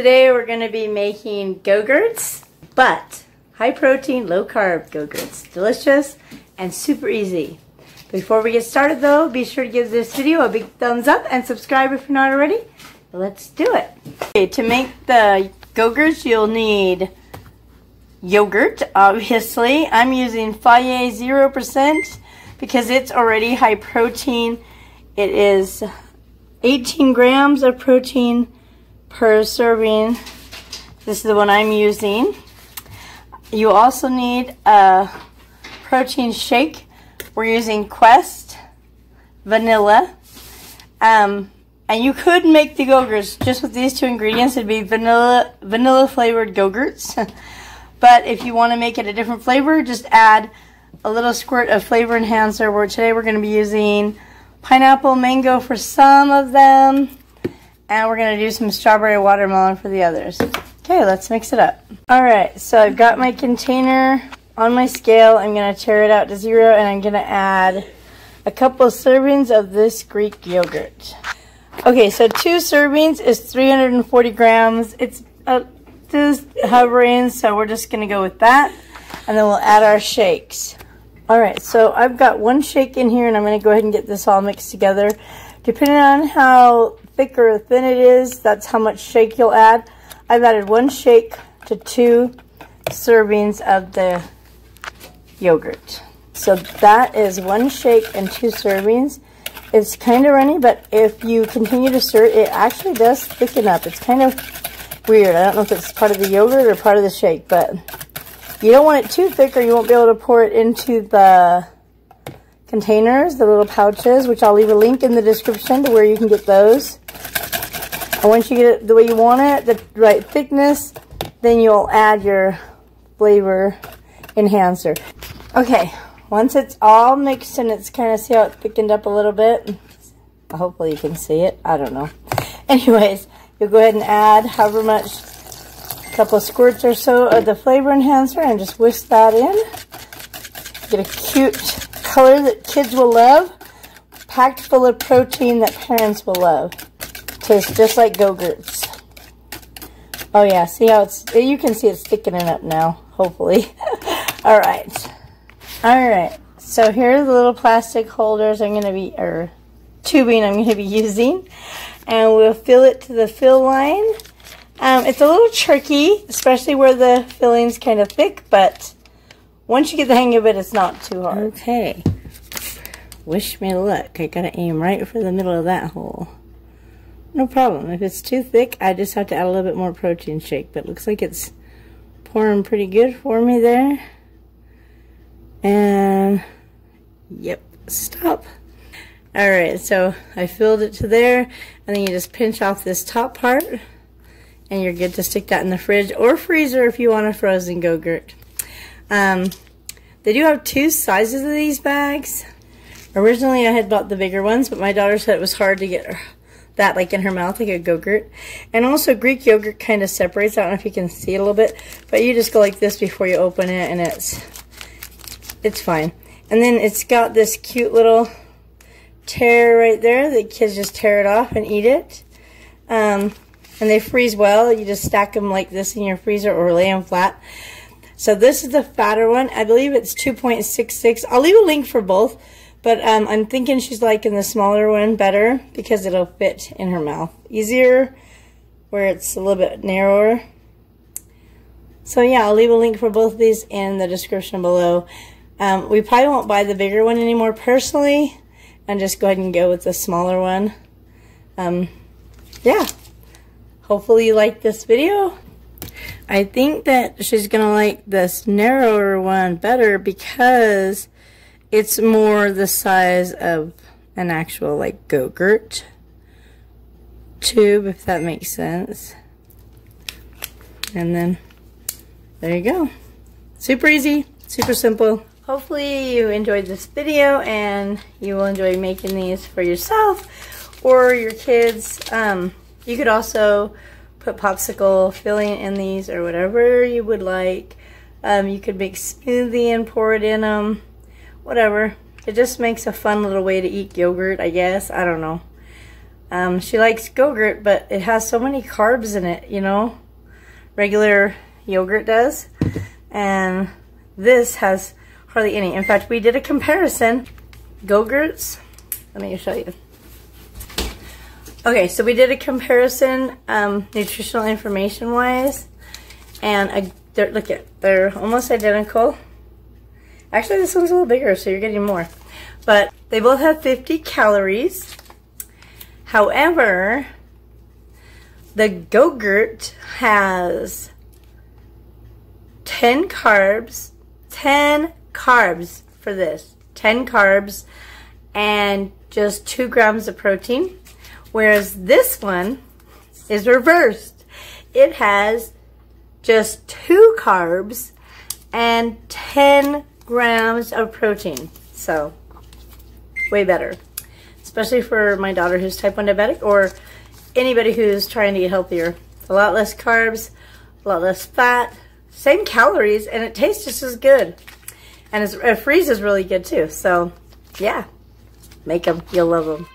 today we're going to be making Go-Gurts, but high protein, low carb Go-Gurts. Delicious and super easy. Before we get started though, be sure to give this video a big thumbs up and subscribe if you're not already. Let's do it. Okay, to make the Go-Gurts, you'll need yogurt, obviously. I'm using Fage 0% because it's already high protein. It is 18 grams of protein per serving. This is the one I'm using. You also need a protein shake. We're using Quest vanilla. Um, and you could make the Go-Gurts just with these two ingredients. It'd be vanilla vanilla flavored Go-Gurts. but if you want to make it a different flavor, just add a little squirt of flavor enhancer. Where today we're going to be using pineapple mango for some of them and we're to do some strawberry watermelon for the others. Okay, let's mix it up. All right, so I've got my container on my scale. I'm to tear it out to zero, and I'm to add a couple of servings of this Greek yogurt. Okay, so two servings is 340 grams. It's uh, just hovering, so we're just to go with that. And then we'll add our shakes. All right, so I've got one shake in here, and I'm to go ahead and get this all mixed together. Depending on how thick or thin it is, that's how much shake you'll add. I've added one shake to two servings of the yogurt. So that is one shake and two servings. It's kind of runny, but if you continue to stir it, it actually does thicken up. It's kind of weird. I don't know if it's part of the yogurt or part of the shake, but you don't want it too thick or you won't be able to pour it into the containers, the little pouches, which I'll leave a link in the description to where you can get those. And once you get it the way you want it, the right thickness, then you'll add your flavor enhancer. Okay, once it's all mixed and it's kind of, see how it thickened up a little bit? Hopefully you can see it. I don't know. Anyways, you'll go ahead and add however much, a couple squirts or so of the flavor enhancer and just whisk that in. Get a cute color that kids will love, packed full of protein that parents will love. Tastes just like Go-Gurts. Oh yeah, see how it's, you can see it's thickening up now, hopefully. All right. All right, so here are the little plastic holders I'm going to be, or tubing I'm going to be using. And we'll fill it to the fill line. Um, it's a little tricky, especially where the filling's kind of thick, but once you get the hang of it, it's not too hard. Okay. Wish me luck. I gotta aim right for the middle of that hole. No problem. If it's too thick, I just have to add a little bit more protein shake. But looks like it's pouring pretty good for me there. And, yep, stop. Alright, so I filled it to there. And then you just pinch off this top part. And you're good to stick that in the fridge or freezer if you want a frozen Go-Gurt. Um, they do have two sizes of these bags. Originally, I had bought the bigger ones, but my daughter said it was hard to get that like in her mouth like a go-gurt. And also Greek yogurt kind of separates. I don't know if you can see it a little bit, but you just go like this before you open it and it's it's fine. And then it's got this cute little tear right there. The kids just tear it off and eat it. Um, and they freeze well. You just stack them like this in your freezer or lay them flat. So this is the fatter one. I believe it's 2.66. I'll leave a link for both. But um, I'm thinking she's liking the smaller one better because it'll fit in her mouth easier where it's a little bit narrower. So yeah, I'll leave a link for both of these in the description below. Um, we probably won't buy the bigger one anymore personally and just go ahead and go with the smaller one. Um, yeah, hopefully you like this video. I think that she's going to like this narrower one better because it's more the size of an actual like Go-Gurt tube, if that makes sense. And then there you go. Super easy, super simple. Hopefully you enjoyed this video and you will enjoy making these for yourself or your kids. Um, you could also put popsicle filling in these or whatever you would like. Um, you could make smoothie and pour it in them whatever. It just makes a fun little way to eat yogurt, I guess. I don't know. Um, she likes Go-Gurt, but it has so many carbs in it, you know? Regular yogurt does. And this has hardly any. In fact, we did a comparison. Go-Gurts, let me show you. Okay, so we did a comparison, um, nutritional information wise, and I, look at, they're almost identical. Actually, this one's a little bigger, so you're getting more. But they both have 50 calories. However, the Go-Gurt has 10 carbs, 10 carbs for this, 10 carbs, and just 2 grams of protein. Whereas this one is reversed. It has just 2 carbs and 10 grams of protein. So, way better. Especially for my daughter who's type 1 diabetic or anybody who's trying to get healthier. A lot less carbs, a lot less fat, same calories, and it tastes just as good. And it freezes really good too. So, yeah, make them. You'll love them.